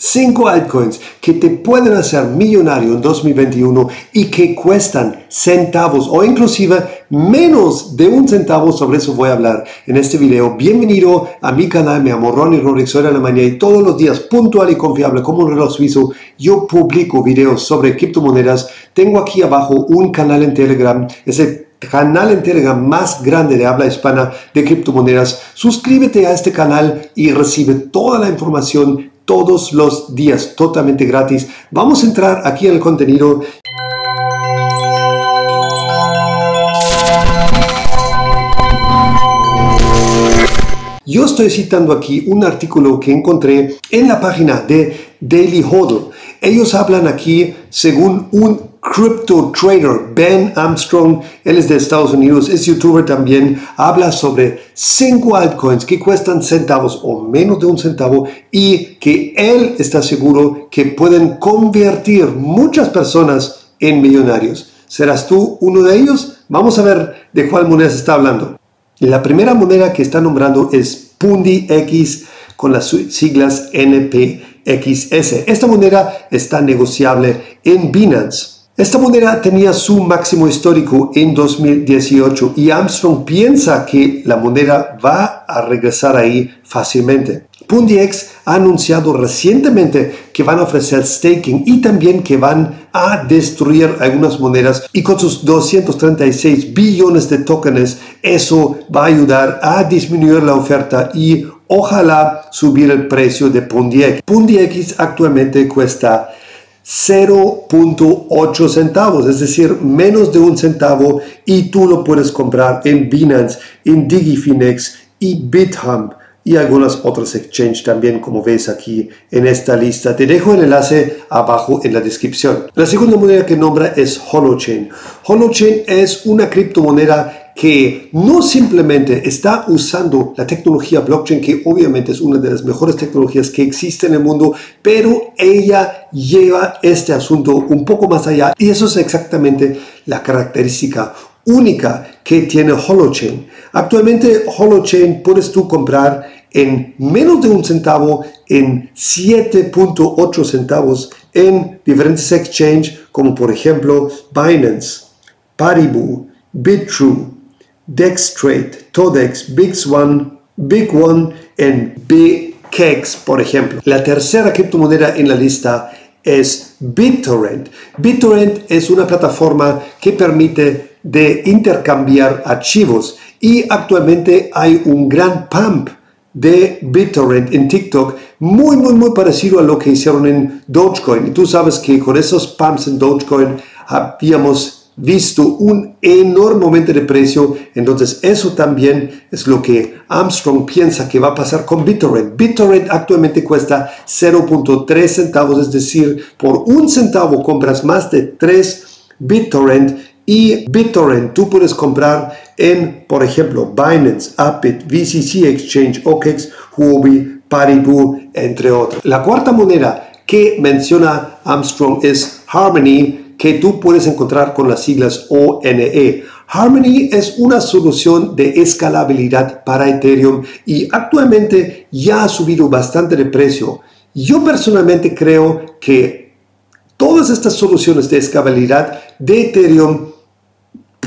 5 altcoins que te pueden hacer millonario en 2021 y que cuestan centavos o inclusive menos de un centavo. Sobre eso voy a hablar en este video. Bienvenido a mi canal. Me llamo Ronnie Rodríguez. Soy de Alemania y todos los días puntual y confiable como un reloj suizo yo publico videos sobre criptomonedas. Tengo aquí abajo un canal en Telegram. Es el canal en Telegram más grande de habla hispana de criptomonedas. Suscríbete a este canal y recibe toda la información todos los días, totalmente gratis. Vamos a entrar aquí en el contenido. Yo estoy citando aquí un artículo que encontré en la página de Daily Hodl. Ellos hablan aquí según un crypto trader Ben Armstrong, él es de Estados Unidos, es youtuber también, habla sobre cinco altcoins que cuestan centavos o menos de un centavo y que él está seguro que pueden convertir muchas personas en millonarios. ¿Serás tú uno de ellos? Vamos a ver de cuál moneda se está hablando. La primera moneda que está nombrando es Pundi X con las siglas NPXS. Esta moneda está negociable en Binance. Esta moneda tenía su máximo histórico en 2018 y Armstrong piensa que la moneda va a regresar ahí fácilmente. Pundiex ha anunciado recientemente que van a ofrecer staking y también que van a destruir algunas monedas y con sus 236 billones de tokens eso va a ayudar a disminuir la oferta y ojalá subir el precio de Pundiex. Pundiex actualmente cuesta 0.8 centavos, es decir, menos de un centavo y tú lo puedes comprar en Binance, en Digifinex y BitHub y algunas otras exchanges también como ves aquí en esta lista. Te dejo el enlace abajo en la descripción. La segunda moneda que nombra es Holochain. Holochain es una criptomoneda que no simplemente está usando la tecnología blockchain, que obviamente es una de las mejores tecnologías que existe en el mundo, pero ella lleva este asunto un poco más allá y eso es exactamente la característica única que tiene Holochain. Actualmente Holochain puedes tú comprar en menos de un centavo, en 7.8 centavos en diferentes exchanges como por ejemplo Binance, Paribu, BitTrue, Dextrade, Todex, Big One, Big One en BKEX, por ejemplo. La tercera criptomoneda en la lista es BitTorrent. BitTorrent es una plataforma que permite de intercambiar archivos y actualmente hay un gran pump de BitTorrent en TikTok muy muy muy parecido a lo que hicieron en Dogecoin. Y tú sabes que con esos pumps en Dogecoin habíamos visto un enorme aumento de precio, entonces eso también es lo que Armstrong piensa que va a pasar con BitTorrent. BitTorrent actualmente cuesta 0.3 centavos, es decir, por un centavo compras más de 3 BitTorrent y BitTorrent tú puedes comprar en, por ejemplo, Binance, Apit, VCC Exchange, OKEX, Huobi, Paribu, entre otros. La cuarta moneda que menciona Armstrong es Harmony, que tú puedes encontrar con las siglas ONE. Harmony es una solución de escalabilidad para Ethereum y actualmente ya ha subido bastante de precio. Yo personalmente creo que todas estas soluciones de escalabilidad de Ethereum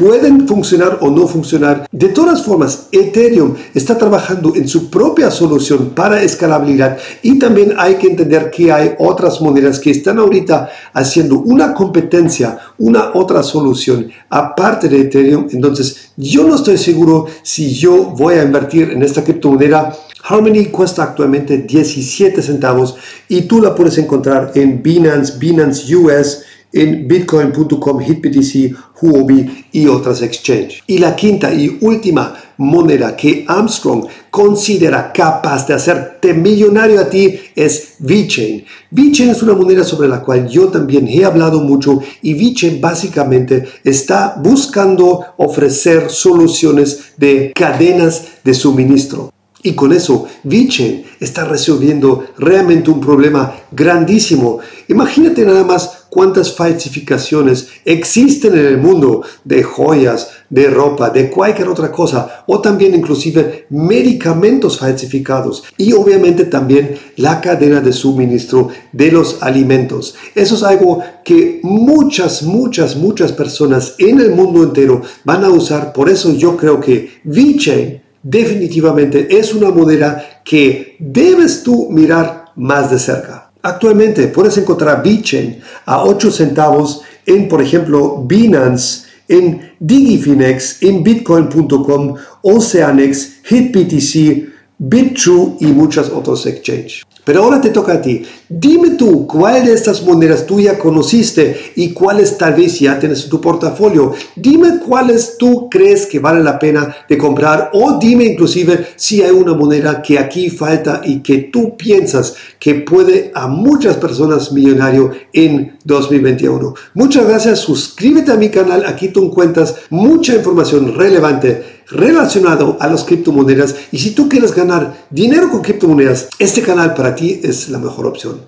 pueden funcionar o no funcionar. De todas formas, Ethereum está trabajando en su propia solución para escalabilidad y también hay que entender que hay otras monedas que están ahorita haciendo una competencia, una otra solución aparte de Ethereum. Entonces, yo no estoy seguro si yo voy a invertir en esta criptomoneda. Harmony cuesta actualmente 17 centavos y tú la puedes encontrar en Binance, Binance US, en bitcoin.com, HitBTC, Huobi y otras exchanges. Y la quinta y última moneda que Armstrong considera capaz de hacerte millonario a ti es VeChain. VeChain es una moneda sobre la cual yo también he hablado mucho y VeChain básicamente está buscando ofrecer soluciones de cadenas de suministro. Y con eso, VeChain está resolviendo realmente un problema grandísimo. Imagínate nada más cuántas falsificaciones existen en el mundo de joyas, de ropa, de cualquier otra cosa, o también inclusive medicamentos falsificados y obviamente también la cadena de suministro de los alimentos. Eso es algo que muchas, muchas, muchas personas en el mundo entero van a usar. Por eso yo creo que VeChain definitivamente es una moneda que debes tú mirar más de cerca. Actualmente puedes encontrar VeChain a 8 centavos en, por ejemplo, Binance, en Digifinex, en Bitcoin.com, Oceanex, HitBTC, BitTrue y muchas otros exchanges. Pero ahora te toca a ti. Dime tú cuál de estas monedas tú ya conociste y cuáles tal vez ya tienes en tu portafolio. Dime cuáles tú crees que vale la pena de comprar o dime inclusive si hay una moneda que aquí falta y que tú piensas que puede a muchas personas millonario en 2021. Muchas gracias. Suscríbete a mi canal. Aquí tú encuentras mucha información relevante relacionado a las criptomonedas y si tú quieres ganar dinero con criptomonedas, este canal para ti es la mejor opción.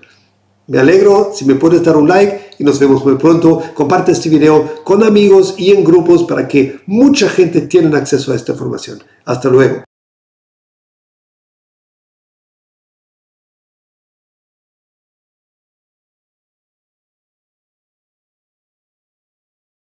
Me alegro si me puedes dar un like y nos vemos muy pronto. Comparte este video con amigos y en grupos para que mucha gente tenga acceso a esta información. Hasta luego.